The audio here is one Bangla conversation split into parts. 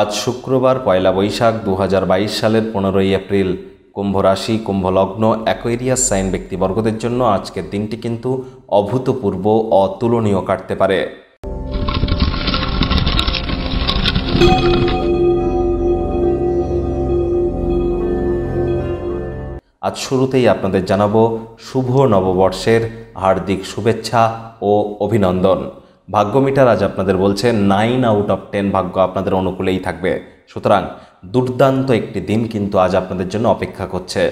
আজ শুক্রবার পয়লা বৈশাখ দু হাজার বাইশ সালের পনেরোই এপ্রিল। কুম্ভ রাশি কুম্ভ লগ্ন অ্যাকোয়েরিয়াস সাইন ব্যক্তিবর্গদের জন্য আজকের দিনটি কিন্তু অভূতপূর্ব, অতুলনীয় কাটতে পারে। আজ শুরুতেই আপনাদের জানাব শুভ নববর্ষের হার্দিক শুভেচ্ছা ও অভিনন্দন। ভাগ্যমিটার আজ আপনাদের বলছে নাইন আউট অফ টেন ভাগ্য আপনাদের অনুকূলেই থাকবে। সুতরাং দুর্দান্ত একটি দিন কিন্তু আজ আপনাদের জন্য অপেক্ষা করছে।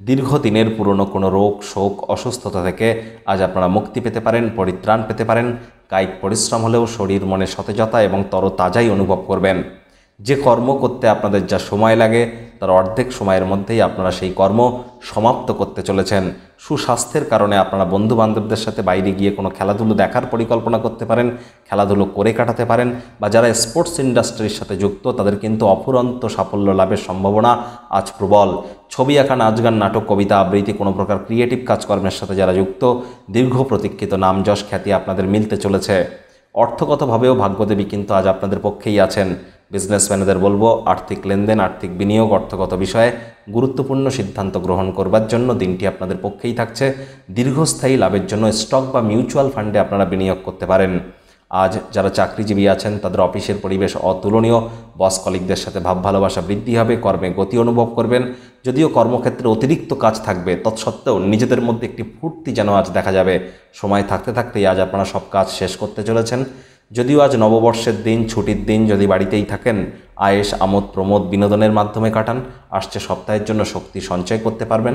দীর্ঘদিনের পুরনো কোনো রোগ, শোক, অসুস্থতা থেকে আজ আপনারা মুক্তি পেতে পারেন, পরিত্রাণ পেতে পারেন। কায়িক পরিশ্রম হলেও শরীর মনে সতেজতা এবং তরতাজাই অনুভব করবেন। যে কর্ম করতে আপনাদের যা সময় লাগে তার অর্ধেক সময়ের মধ্যেই আপনারা সেই কর্ম সমাপ্ত করতে চলেছেন। সুস্বাস্থ্যের কারণে আপনারা বন্ধু বান্ধবদের সাথে বাইরে গিয়ে কোনো খেলাধুলো দেখার পরিকল্পনা করতে পারেন, খেলাধুলো করে কাটাতে পারেন বা যারা স্পোর্টস ইন্ডাস্ট্রির সাথে যুক্ত, তাদের কিন্তু অফুরন্ত সাফল্য লাভের সম্ভাবনা আজ প্রবল। ছবি আঁকা, নাচ গান, নাটক, কবিতা আবৃত্তি, কোনো প্রকার ক্রিয়েটিভ কাজকর্মের সাথে যারা যুক্ত, দীর্ঘ প্রতীক্ষিত নাম যশ খ্যাতি আপনাদের মিলতে চলেছে। অর্থগতভাবেও ভাগ্যদেবী কিন্তু আজ আপনাদের পক্ষেই আছেন। বিজনেসম্যানদের বলব, আর্থিক লেনদেন, আর্থিক বিনিয়োগ, অর্থগত বিষয়ে গুরুত্বপূর্ণ সিদ্ধান্ত গ্রহণ করবার জন্য দিনটি আপনাদের পক্ষেই থাকছে। দীর্ঘস্থায়ী লাভের জন্য স্টক বা মিউচুয়াল ফান্ডে আপনারা বিনিয়োগ করতে পারেন। আজ যারা চাকরিজীবী আছেন, তাদের অফিসের পরিবেশ অতুলনীয়। বস কলিকদের সাথে ভাব ভালোবাসা বৃদ্ধি হবে, কর্মে গতি অনুভব করবেন। যদিও কর্মক্ষেত্রে অতিরিক্ত কাজ থাকবে, তৎসত্ত্বেও নিজেদের মধ্যে একটি ফুর্তি যেন আজ দেখা যাবে। সময় থাকতে থাকতেই আজ আপনারা সব কাজ শেষ করতে চলেছেন। যদিও আজ নববর্ষের দিন, ছুটির দিন যদি বাড়িতেই থাকেন আয়েস আমোদ, প্রমোদ বিনোদনের মাধ্যমে কাটান, আসছে সপ্তাহের জন্য শক্তি সঞ্চয় করতে পারবেন।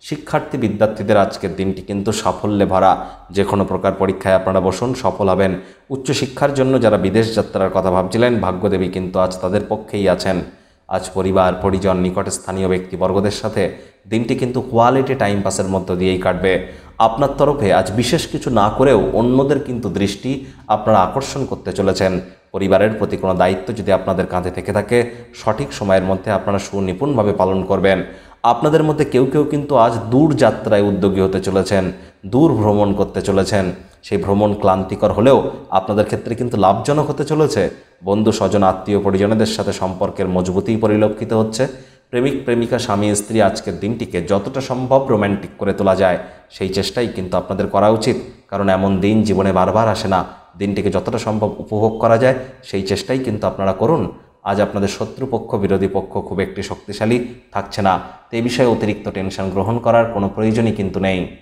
শিক্ষার্থী, বিদ্যার্থীদের আজকের দিনটি কিন্তু সাফল্যে ভরা। যে কোনো প্রকার পরীক্ষায় আপনারা বসুন, সফল হবেন। উচ্চশিক্ষার জন্য যারা বিদেশ যাত্রার কথা ভাবছিলেন, ভাগ্যদেবী কিন্তু আজ তাদের পক্ষেই আছেন। আজ পরিবার, পরিজন, নিকটে স্থানীয় ব্যক্তিবর্গদের সাথে দিনটি কিন্তু কোয়ালিটি টাইম পাসের মধ্য দিয়েই কাটবে। আপনার তরফে আজ বিশেষ কিছু না করেও অন্যদের কিন্তু দৃষ্টি আপনারা আকর্ষণ করতে চলেছেন। পরিবারের প্রতি কোনো দায়িত্ব যদি আপনাদের কাঁধে থেকে থাকে, সঠিক সময়ের মধ্যে আপনারা সুনিপুণভাবে পালন করবেন। আপনাদের মধ্যে কেউ কেউ কিন্তু আজ দূর যাত্রায় উদ্যোগী হতে চলেছেন, দূর ভ্রমণ করতে চলেছেন। সেই ভ্রমণ ক্লান্তিকর হলেও আপনাদের ক্ষেত্রে কিন্তু লাভজনক হতে চলেছে। বন্ধু স্বজন আত্মীয় পরিজনদের সাথে সম্পর্কের মজবুতি পরিলক্ষিত হচ্ছে। প্রেমিক, প্রেমিকা, স্বামী, স্ত্রী আজকের দিনটিকে যতটা সম্ভব রোম্যান্টিক করে তোলা যায়, সেই চেষ্টাই কিন্তু আপনাদের করা উচিত। কারণ এমন দিন জীবনে বারবার আসে না। দিনটিকে যতটা সম্ভব উপভোগ করা যায়, সেই চেষ্টাই কিন্তু আপনারা করুন। আজ আপনাদের শত্রুপক্ষ, বিরোধী পক্ষ খুব একটি শক্তিশালী থাকছে না। তো বিষয়ে অতিরিক্ত টেনশন গ্রহণ করার কোনো প্রয়োজনই কিন্তু নেই।